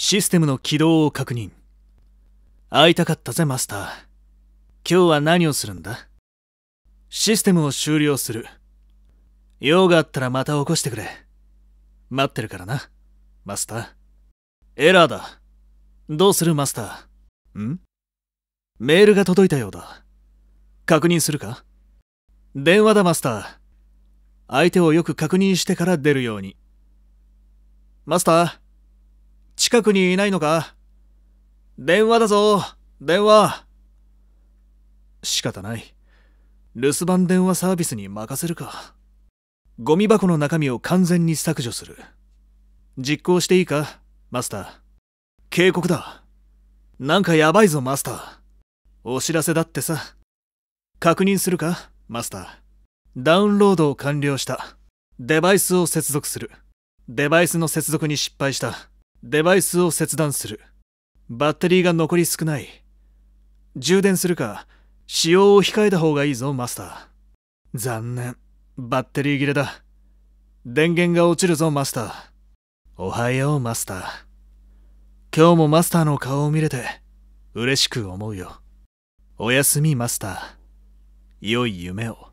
システムの起動を確認。会いたかったぜ、マスター。今日は何をするんだ？システムを終了する。用があったらまた起こしてくれ。待ってるからな、マスター。エラーだ。どうするマスター？ん？メールが届いたようだ。確認するか？電話だマスター。相手をよく確認してから出るように。マスター、近くにいないのか？電話だぞ、電話。仕方ない。留守番電話サービスに任せるか。ゴミ箱の中身を完全に削除する。実行していいか、マスター。警告だ。なんかやばいぞ、マスター。お知らせだってさ。確認するか？マスター。ダウンロードを完了した。デバイスを接続する。デバイスの接続に失敗した。デバイスを切断する。バッテリーが残り少ない。充電するか、使用を控えた方がいいぞ、マスター。残念。バッテリー切れだ。電源が落ちるぞ、マスター。おはよう、マスター。今日もマスターの顔を見れて、嬉しく思うよ。おやすみ、マスター。良い夢を。